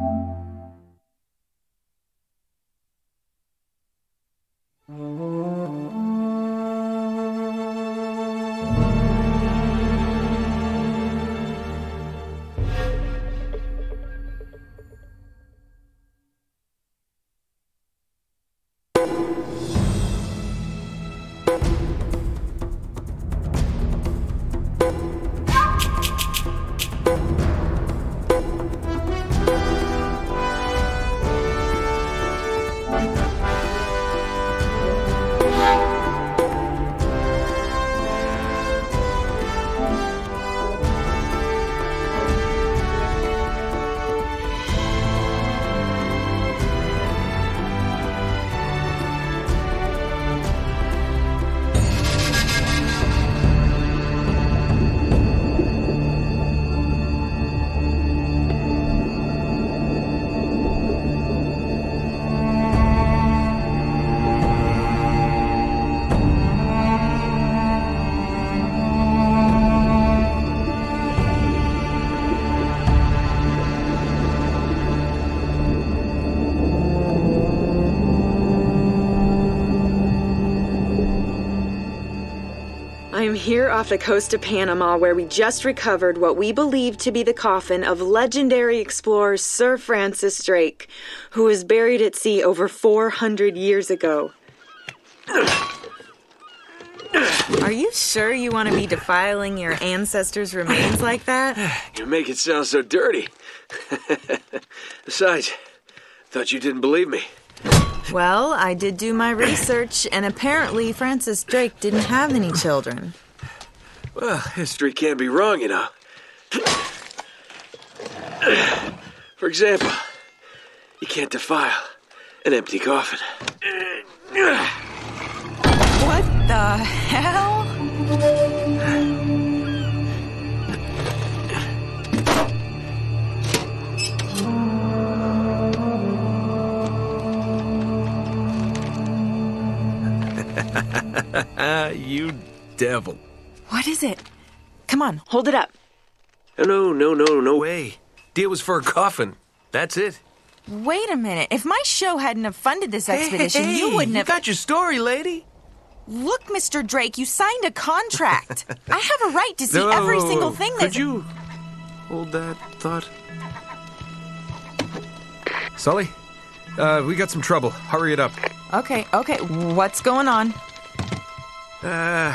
I'm here off the coast of Panama where we just recovered what we believe to be the coffin of legendary explorer Sir Francis Drake, who was buried at sea over 400 years ago. Are you sure you want to be defiling your ancestors' remains like that? You make it sound so dirty. Besides, thought you didn't believe me. Well, I did do my research, and apparently Francis Drake didn't have any children. Well, history can be wrong, you know. For example, you can't defile an empty coffin. What the hell? You devil. What is it? Come on, hold it up. No, no, no, no way. Deal was for a coffin. That's it. Wait a minute. If my show hadn't have funded this expedition, hey, you wouldn't you have. got your story, lady. Look, Mr. Drake, you signed a contract. I have a right to see No, every single thing Could that's. you hold that thought? Sully, uh, we got some trouble. Hurry it up. Okay, okay. What's going on? Uh,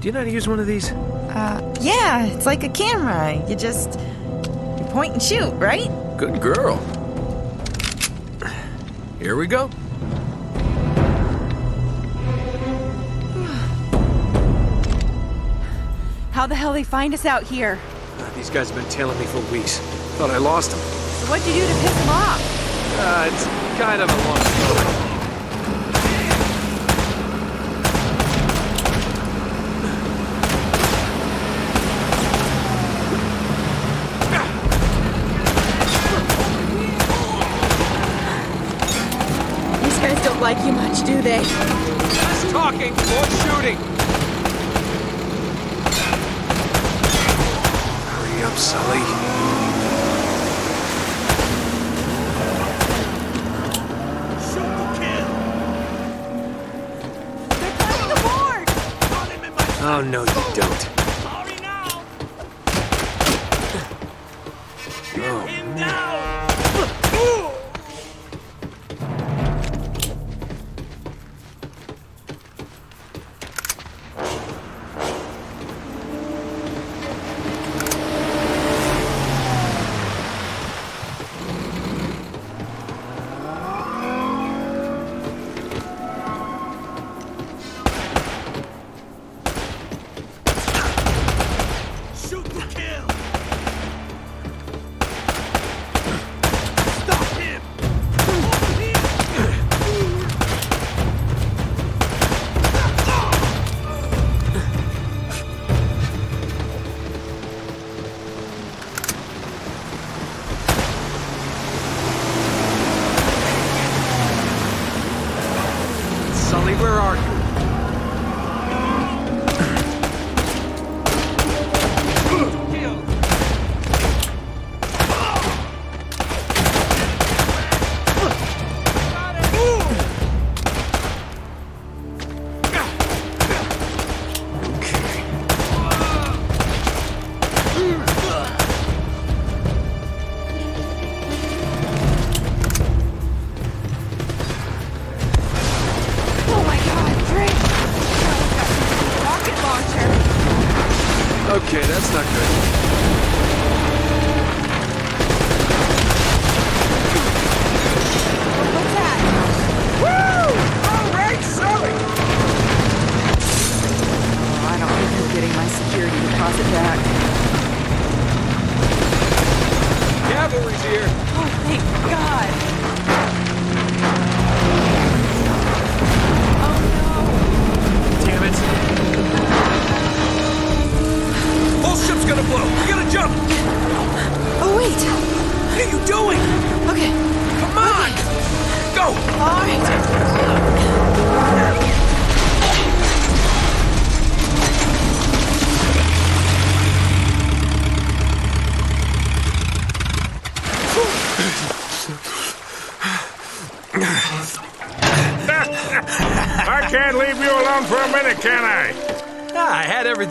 Do you know how to use one of these? Uh, yeah, it's like a camera. You just you point and shoot, right? Good girl. Here we go. How the hell they find us out here? Uh, these guys have been tailing me for weeks. Thought I lost them. So What'd you do to piss them off? Uh, it's kind of a long story. Not good.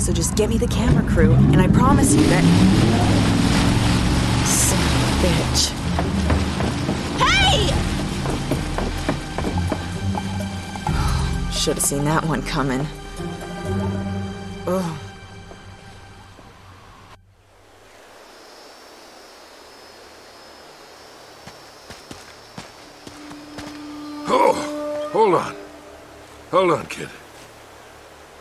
So just get me the camera crew, and I promise you that. Son of a bitch. Hey! Should have seen that one coming. Ugh. Oh, hold on. Hold on, kid.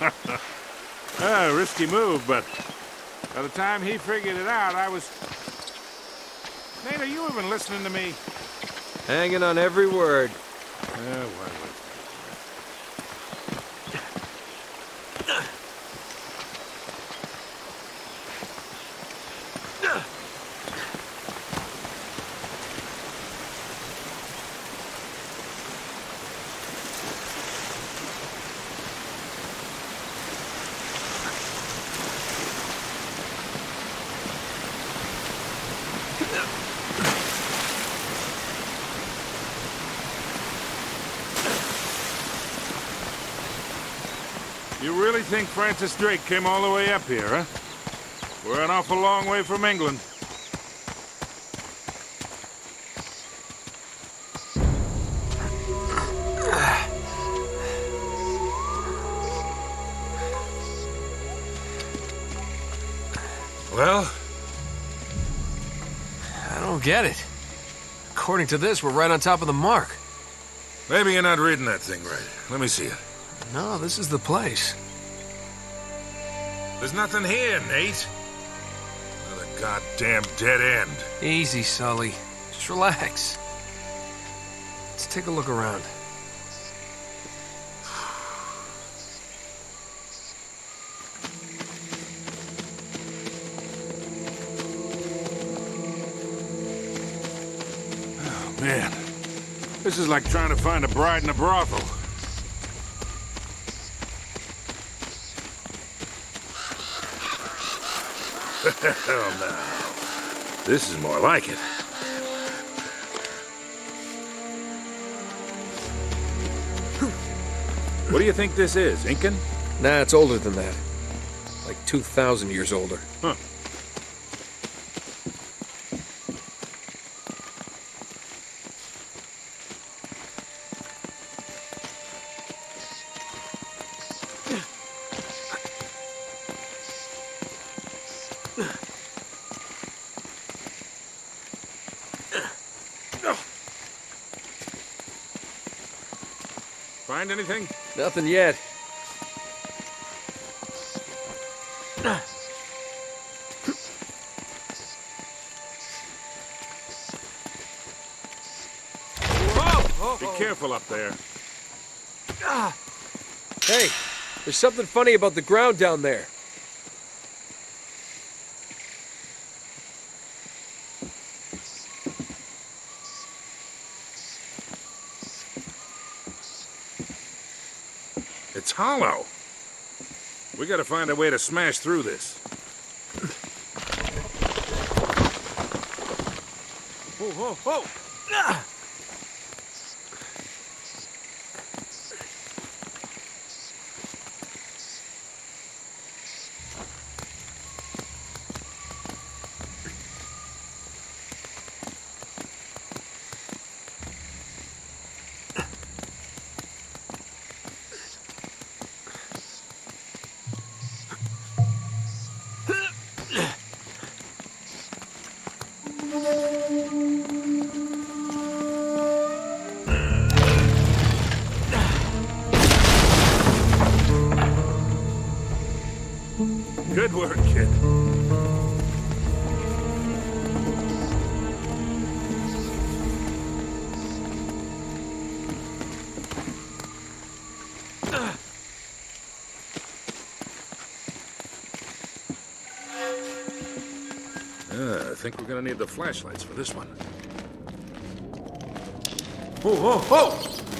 ah, risky move, but by the time he figured it out, I was... Nate, are you even listening to me? Hanging on every word. Uh, You really think Francis Drake came all the way up here, huh? We're an awful long way from England. Well, I don't get it. According to this, we're right on top of the mark. maybe you're not reading that thing right. Let me see it. No, this is the place. There's nothing here, Nate. Another goddamn dead end. Easy, Sully. Just relax. Let's take a look around. Oh man, this is like trying to find a bride in a brothel. Hell no. This is more like it. What do you think this is, Incan? Nah, it's older than that. Like 2,000 years older. Huh. Find anything? Nothing yet. Be careful up there. Hey, there's something funny about the ground down there. Hollow. We gotta find a way to smash through this. Whoa, whoa, whoa! Ah! Think we're gonna need the flashlights for this one. Whoa, whoa, whoa!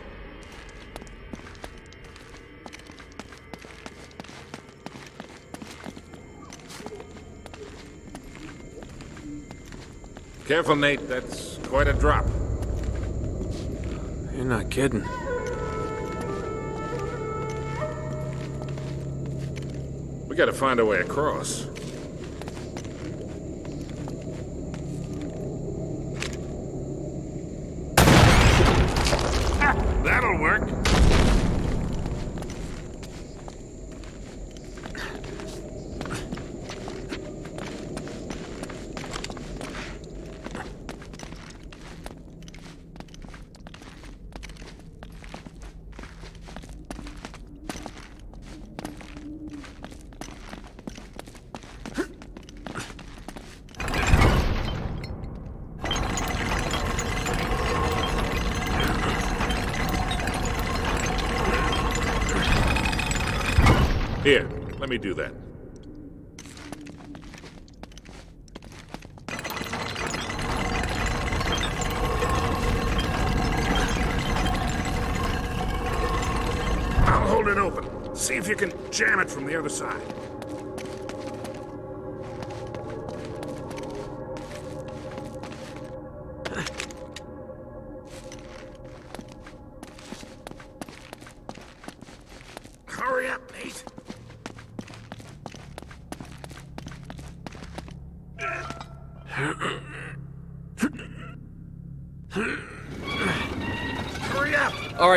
Careful, Nate. That's quite a drop. You're not kidding. We gotta find a way across.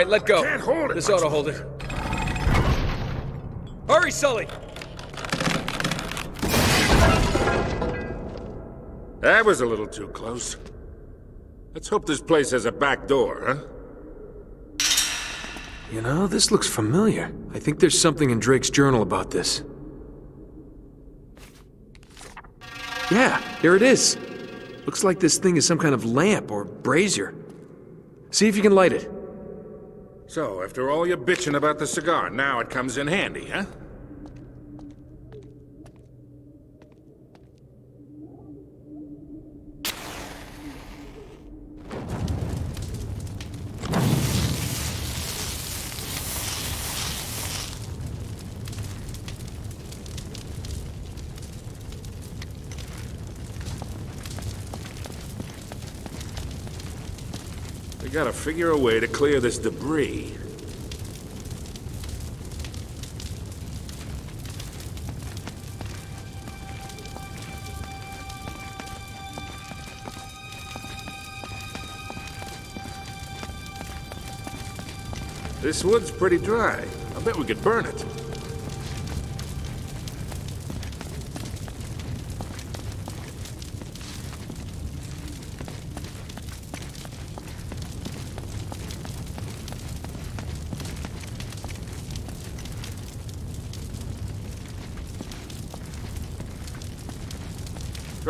Right, let go. Can't hold it This much ought to hold it. Hurry, Sully! That was a little too close. Let's hope this place has a back door, huh? You know, this looks familiar. I think there's something in Drake's journal about this. Yeah, here it is. Looks like this thing is some kind of lamp or brazier. See if you can light it. So, after all your bitching about the cigar, now it comes in handy, huh? We gotta figure a way to clear this debris. This wood's pretty dry. I bet we could burn it.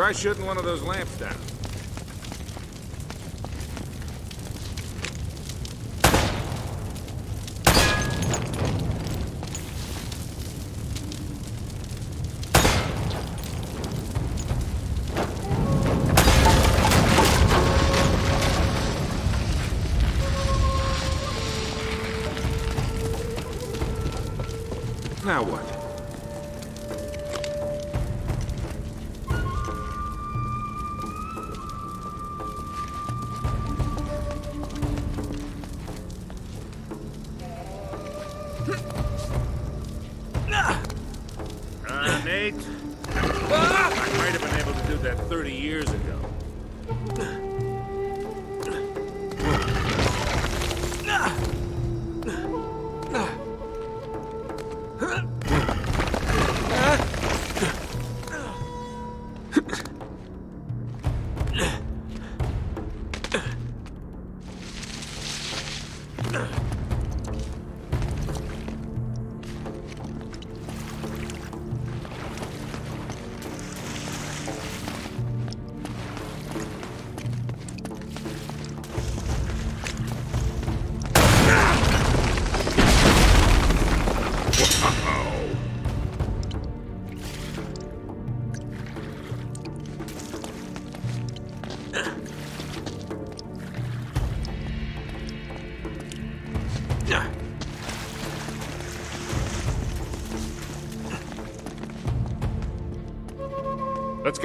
Try shooting one of those lamps down. Uh, Nate? I might have been able to do that 30 years ago.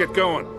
Get going.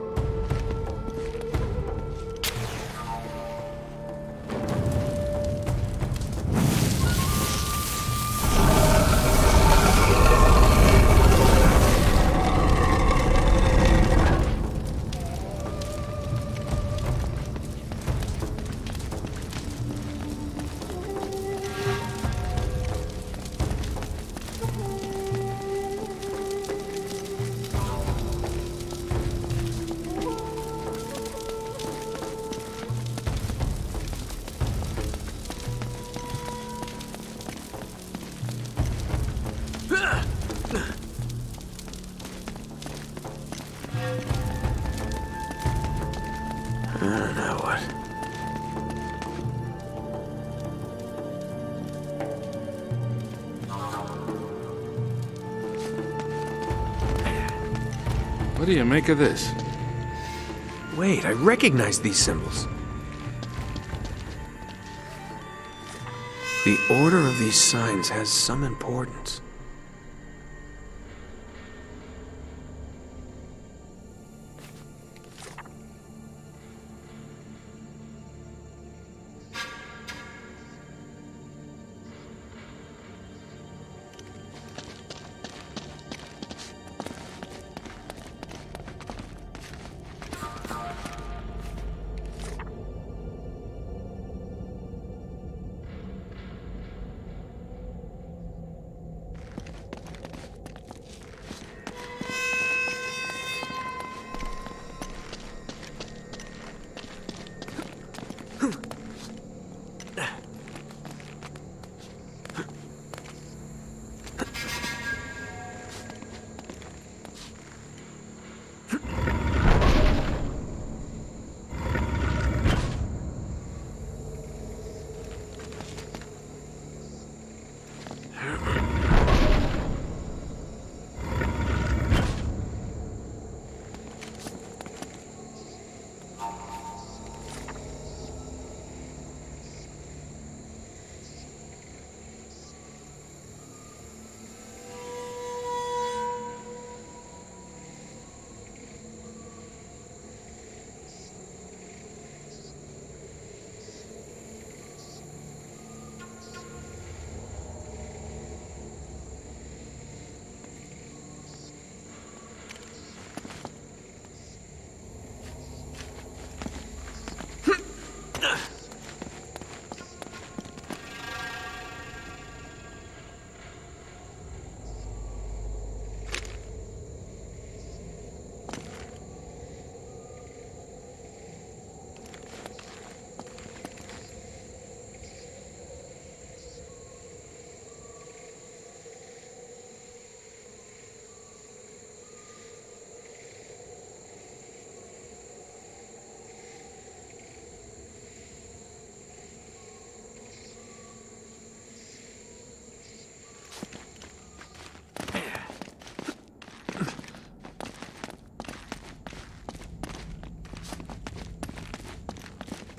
Now what? What do you make of this? Wait, I recognize these symbols. The order of these signs has some importance.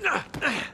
Ugh!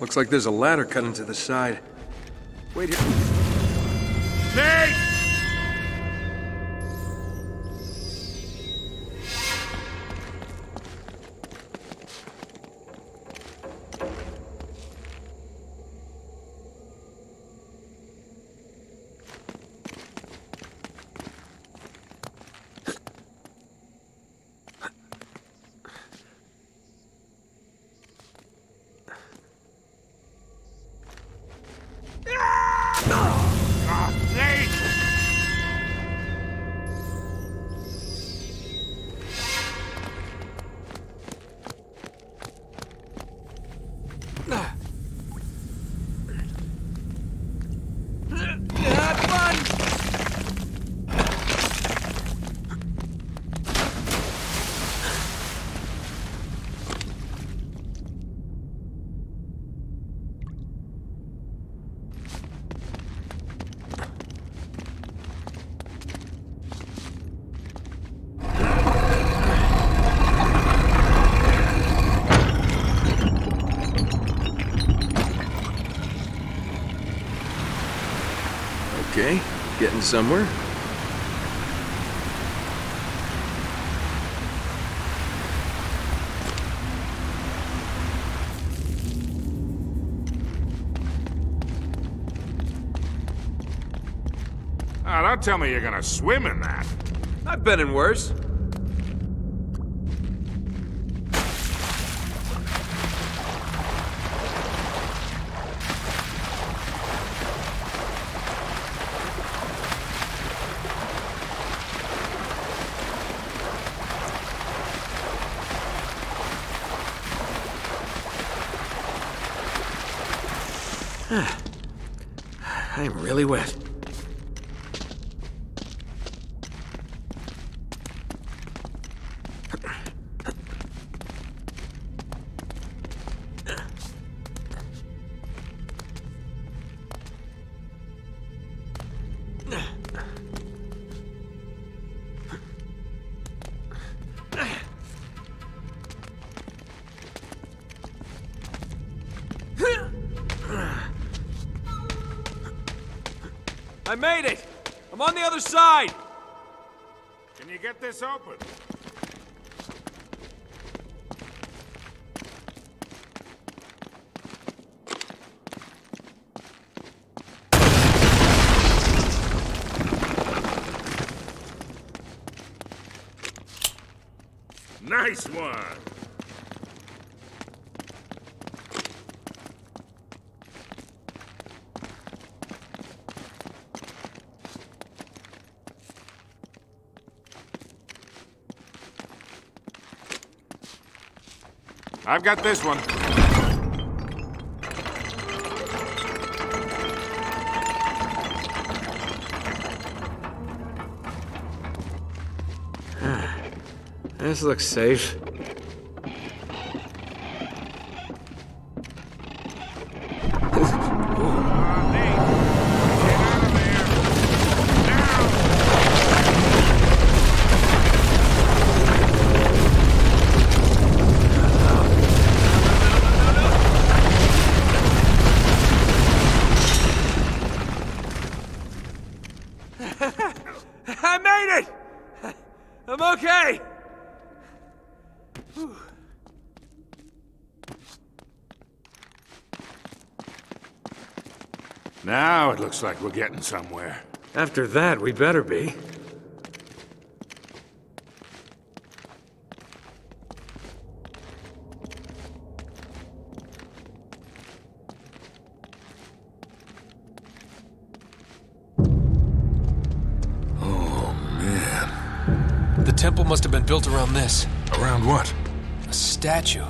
Looks like there's a ladder cut into the side. Wait here. Getting somewhere. Ah, don't tell me you're gonna swim in that. I've been in worse. I'm really wet. Nice one. I've got this one. This looks safe. Looks like we're getting somewhere. After that, we better be. Oh, Man. The temple must have been built around this. Around what? A statue.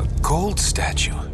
A gold statue.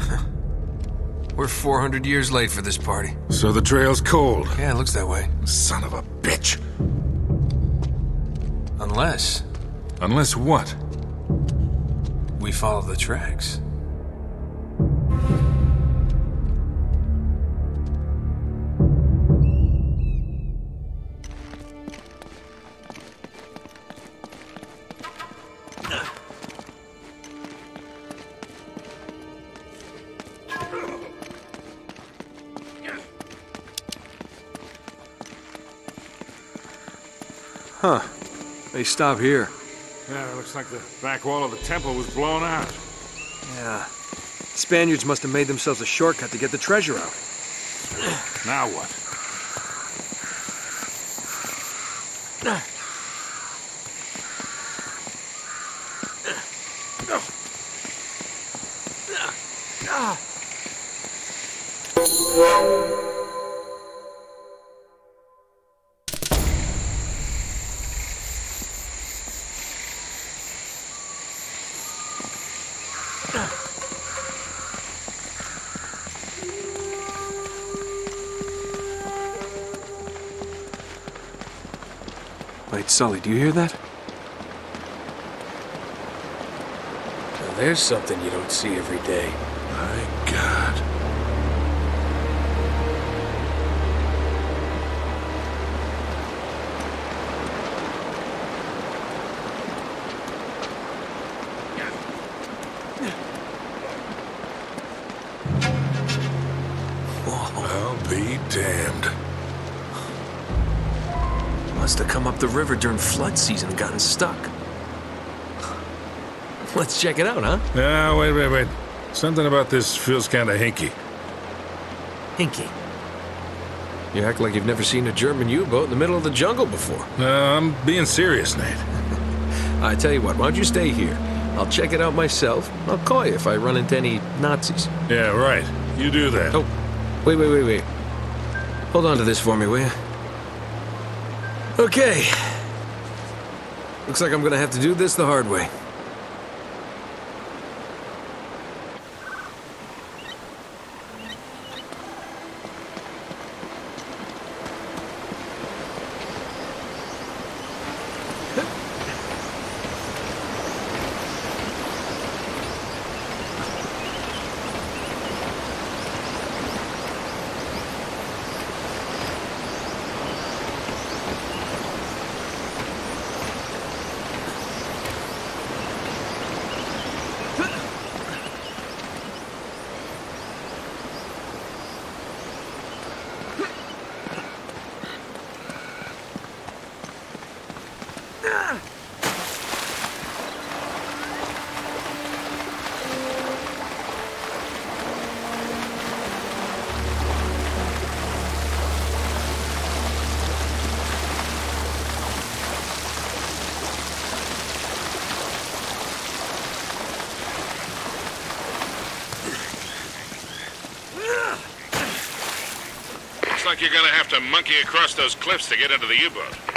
We're 400 years late for this party. So the trail's cold. Yeah, it looks that way. Son of a bitch. Unless Unless what? we follow the tracks. They stop here. Yeah, it looks like the back wall of the temple was blown out. Yeah. Spaniards must have made themselves a shortcut to get the treasure out. Now what? Sully, do you hear that? There's something you don't see every day. The river during flood season and gotten stuck. Let's check it out, huh? Now, wait, wait, wait. Something about this feels kind of hinky. Hinky. You act like you've never seen a German U-boat in the middle of the jungle before. No, I'm being serious, Nate. I tell you what, why don't you stay here? I'll check it out myself. I'll call you if I run into any Nazis. Yeah, right. You do that. Oh, wait, wait, wait, wait. Hold on to this for me, will you? Okay. Looks like I'm gonna have to do this the hard way. You're gonna have to monkey across those cliffs to get into the U-boat.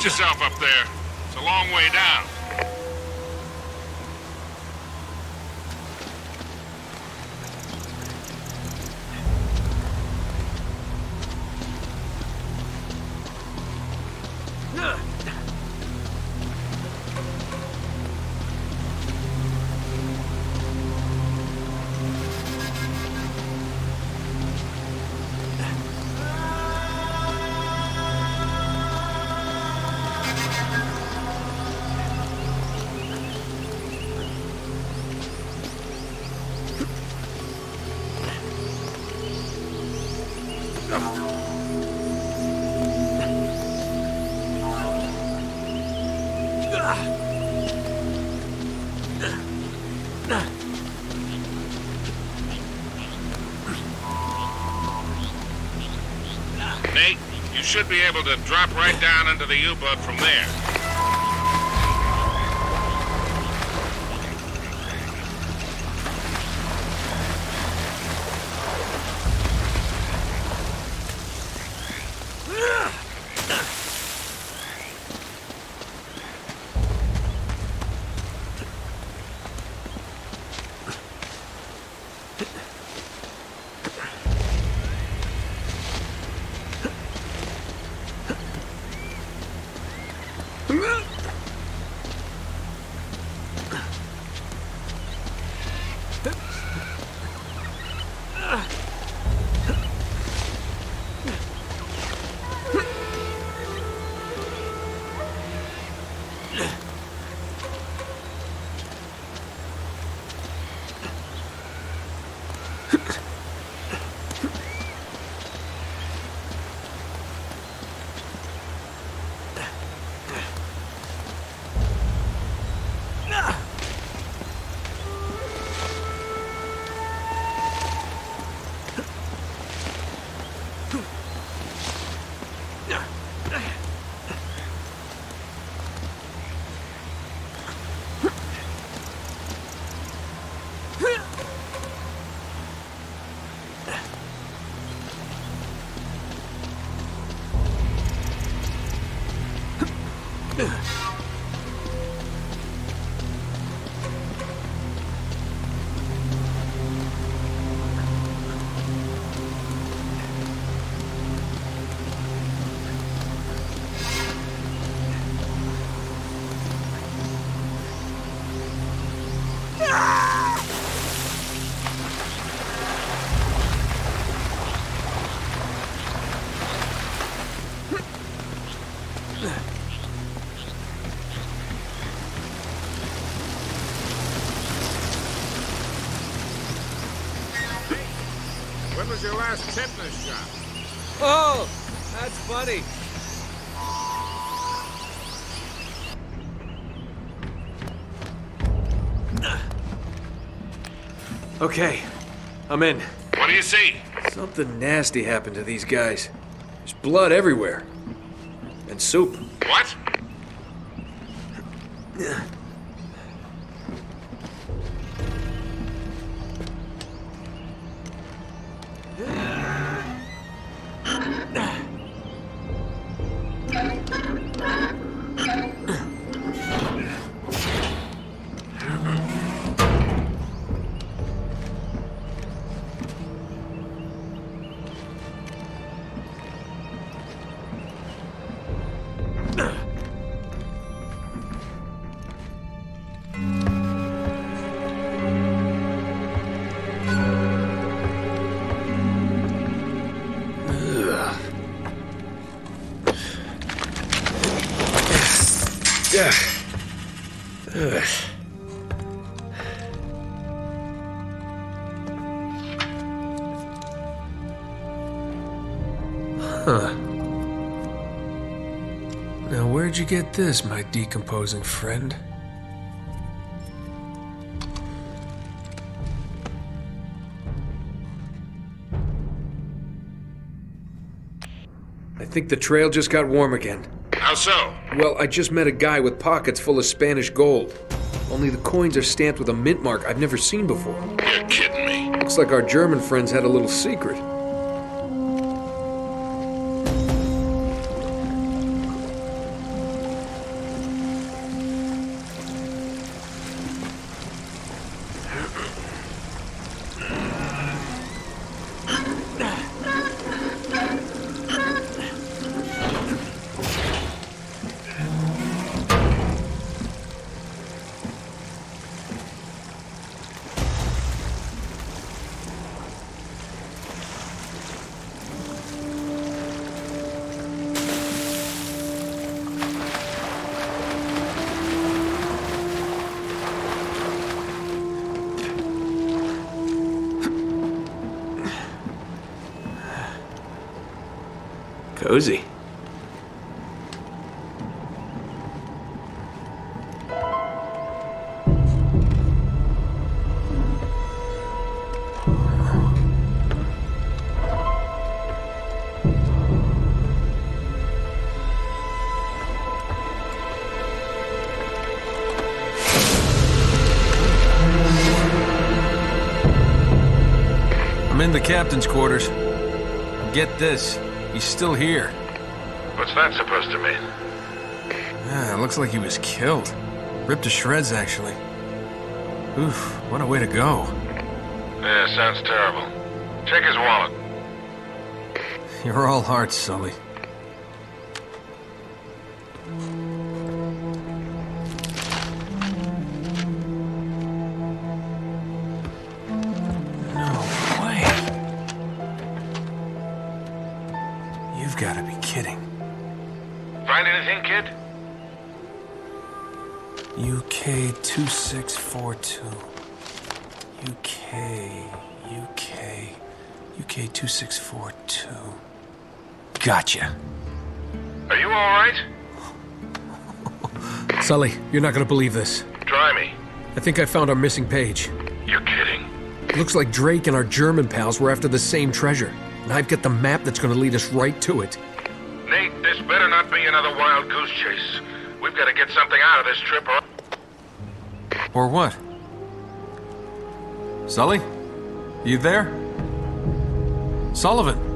Watch yourself up there. It's a long way down. Should be able to drop right down into the U-boat from there. Was your last tetanus shot? Oh, that's funny. Okay, I'm in. What do you see? Something nasty happened to these guys. There's blood everywhere. And soup. Get this, my decomposing friend? I think the trail just got warm again. How so? Well, I just met a guy with pockets full of Spanish gold. Only the coins are stamped with a mint mark I've never seen before. You're kidding me. Looks like our German friends had a little secret. In the captain's quarters. Get this. He's still here. What's that supposed to mean? Yeah, it looks like he was killed. Ripped to shreds, actually. Oof, what a way to go. Yeah, sounds terrible. Check his wallet. You're all hearts, Sully. 2642. Gotcha. Are you all right? Sully, you're not gonna believe this. Try me. I think I found our missing page. You're kidding. Looks like Drake and our German pals were after the same treasure. And I've got the map that's gonna lead us right to it. Nate, this better not be another wild goose chase. We've got to get something out of this trip or... Or what? Sully? You there? Sullivan?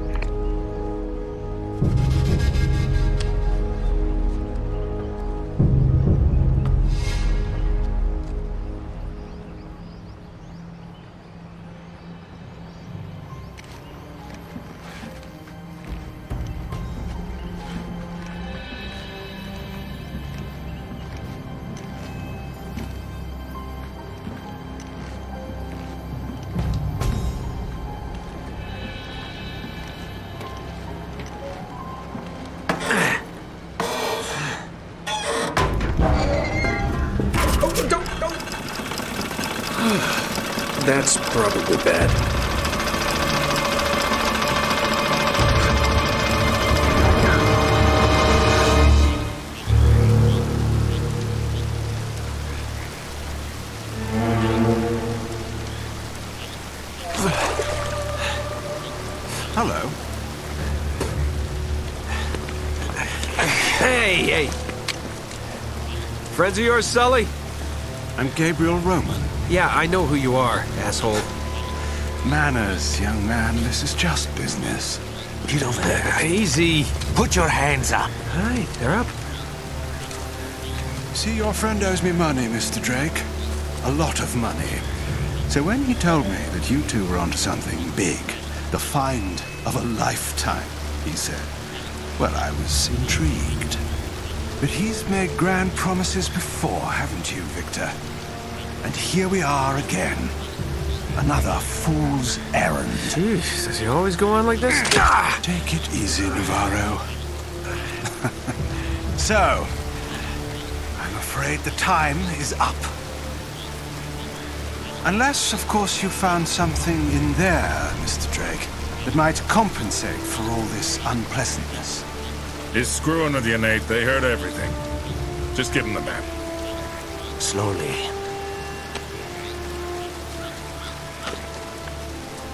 That's probably bad. Hello. Hey, hey. Friends of yours, Sully? I'm Gabriel Roman. Yeah, I know who you are, asshole. Manners, young man. This is just business. Get over there. Easy. Put your hands up. Hi, they're up. See, your friend owes me money, Mr. Drake. A lot of money. So when he told me that you two were onto something big, the find of a lifetime, he said, well, I was intrigued. But he's made grand promises before, haven't you, Victor? And here we are again. Another fool's errand. Jeez, does he always go on like this? Take it easy, Navarro. so, I'm afraid the time is up. Unless, of course, you found something in there, Mr. Drake, that might compensate for all this unpleasantness. He's screwing with you, Nate. They heard everything. Just give him the map. Slowly.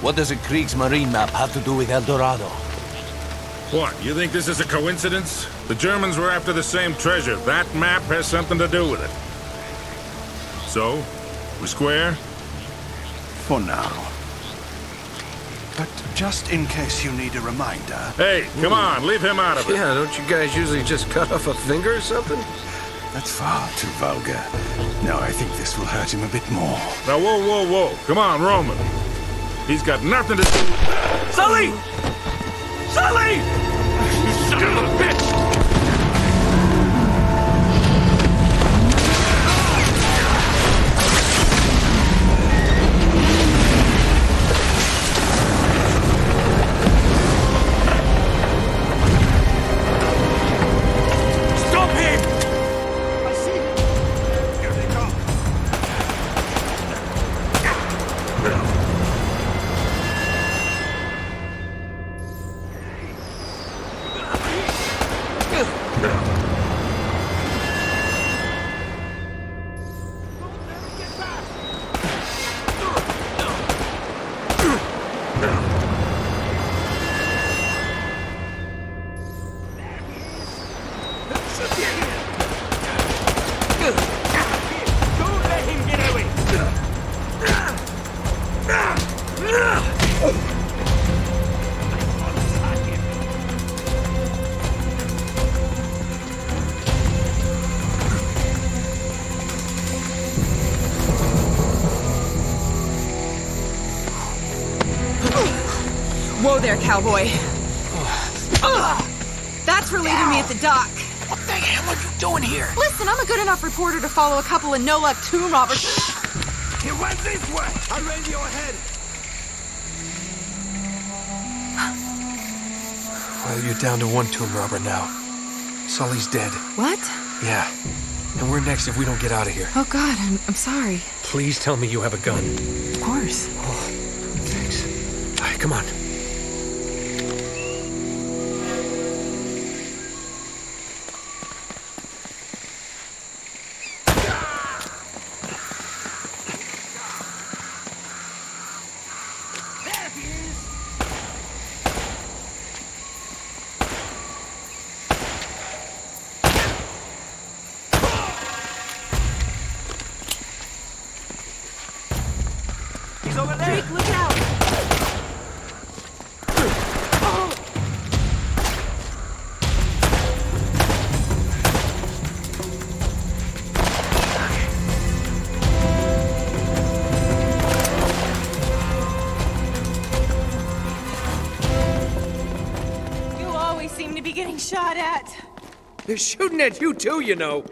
What does a Kriegsmarine map have to do with El Dorado? What, you think this is a coincidence? The Germans were after the same treasure. That map has something to do with it. So, we square? For now. But just in case you need a reminder, Hey, come hmm. on, leave him out of it. Yeah, don't you guys usually just cut off a finger or something? that's far too vulgar. No, I think this will hurt him a bit more. Now, whoa, whoa, whoa. Come on, Roman. He's got nothing to do. Sully! Sully! Cowboy. Ugh. That's relieving me at the dock. What the hell are you doing here? Listen, I'm a good enough reporter to follow a couple of no-luck tomb robbers. He went this way! I'll radio ahead! Well, you're down to one tomb robber now. Sully's dead. What? Yeah. And we're next if we don't get out of here. Oh, God, I'm, I'm sorry. Please tell me you have a gun. Of course. Oh, thanks. All right, come on. Shooting at you too, you know.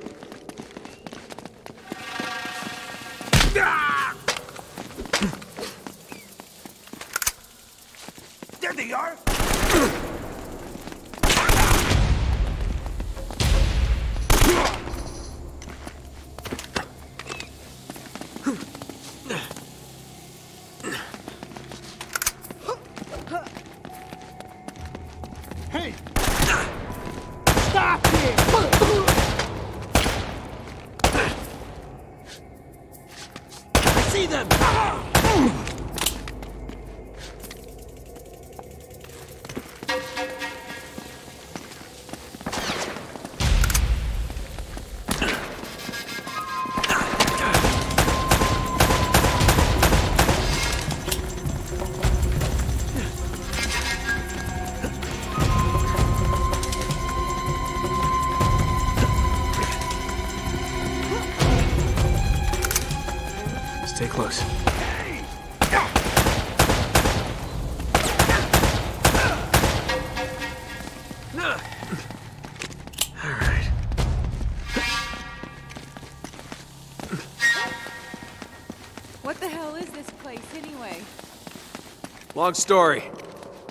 Long story.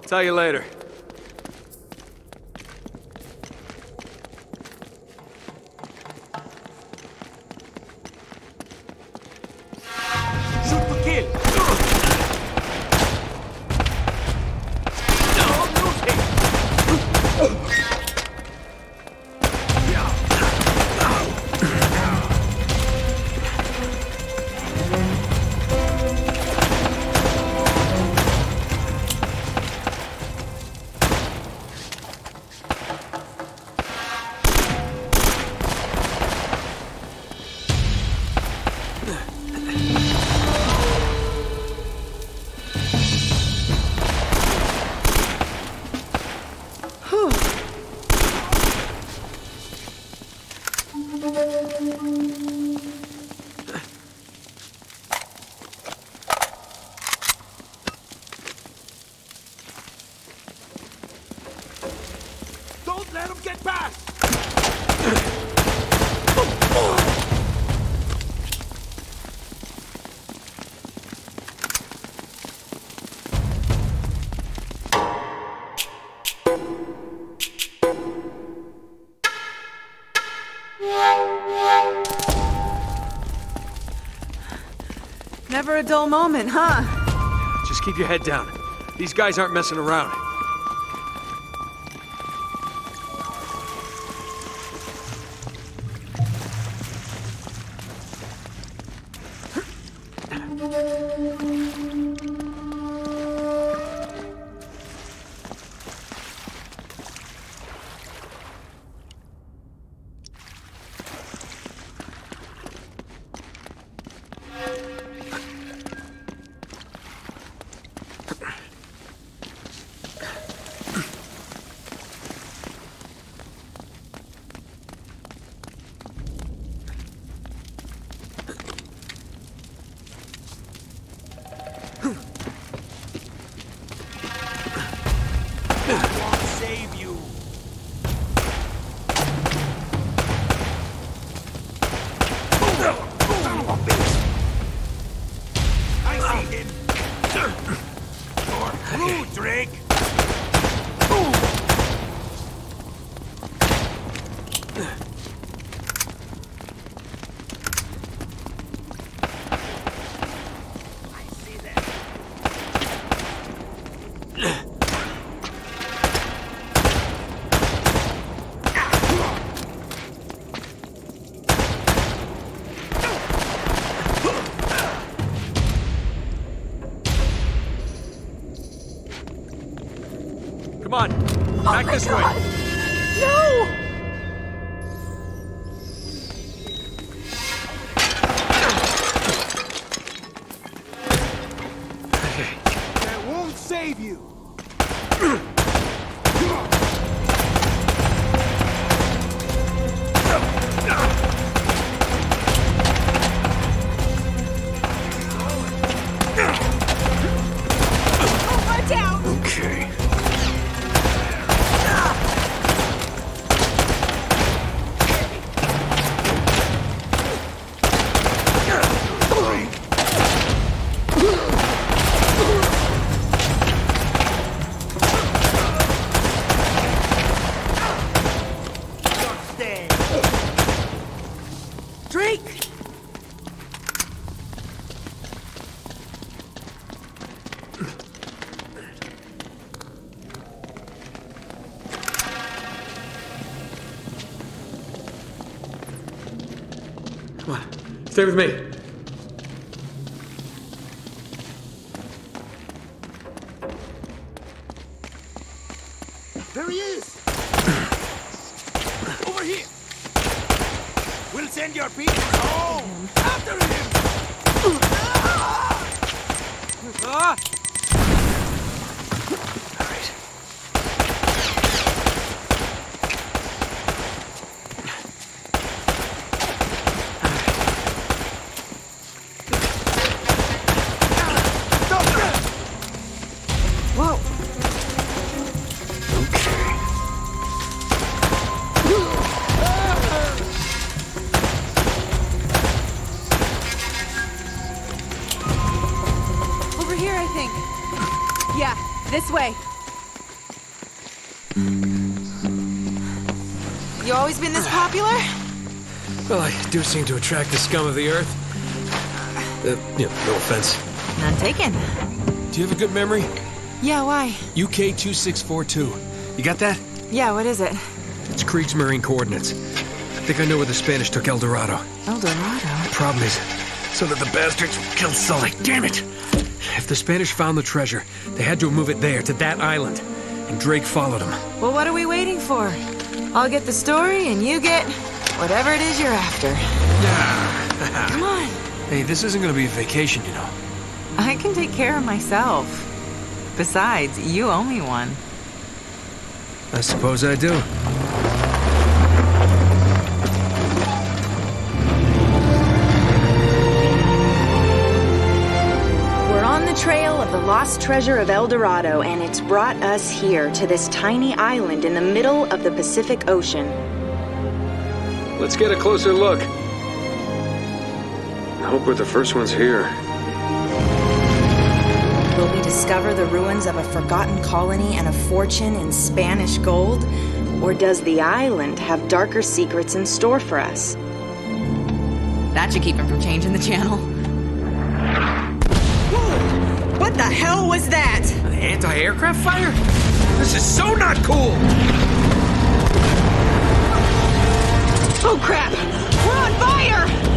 Tell you later. Never a dull moment, huh? Just keep your head down. These guys aren't messing around. save you! Stay with me. Seem to attract the scum of the earth. Uh, you know, no offense. None taken. Do you have a good memory? Yeah, why? UK 2642. You got that? Yeah, what is it? It's Kriegsmarine coordinates. I think I know where the Spanish took El Dorado. El Dorado. The problem is, so that the bastards killed Sully. Damn it! If the Spanish found the treasure, they had to move it there, to that island. And Drake followed them. Well, what are we waiting for? I'll get the story, and you get whatever it is you're after. Come on. Hey, this isn't gonna be a vacation, you know. I can take care of myself. Besides, you owe me one. I suppose I do. We're on the trail of the lost treasure of El Dorado, and it's brought us here to this tiny island in the middle of the Pacific Ocean. Let's get a closer look. I hope we're the first ones here. Will we discover the ruins of a forgotten colony and a fortune in Spanish gold? Or does the island have darker secrets in store for us? That should keep him from changing the channel. What the hell was that? Anti-aircraft fire? This is so not cool! Oh crap! We're on fire!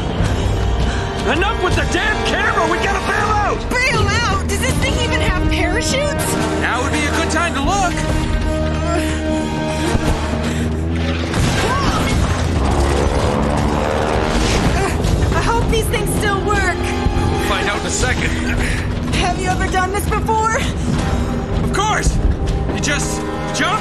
Enough with the damn camera! We gotta bail out! Bail out? Does this thing even have parachutes? Now would be a good time to look! I hope these things still work. Find out in a second. Have you ever done this before? Of course! You just jump,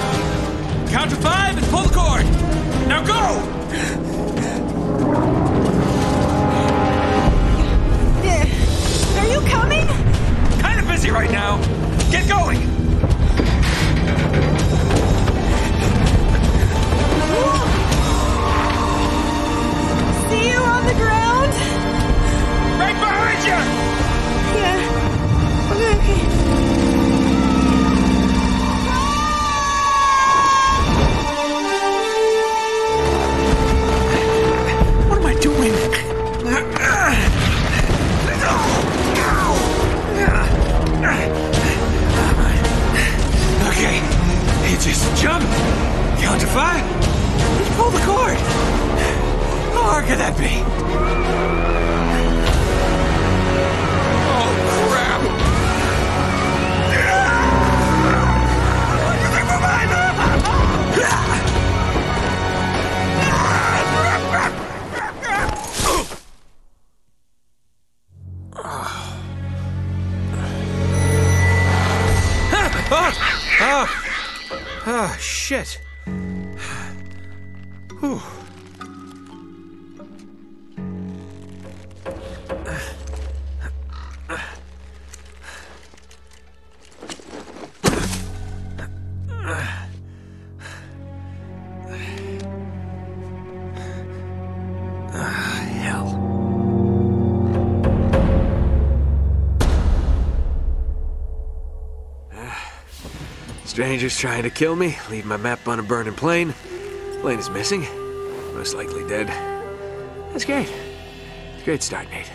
Strangers trying to kill me, leave my map on a burning plane. Plane is missing. Most likely dead. That's great. Great start, Nate.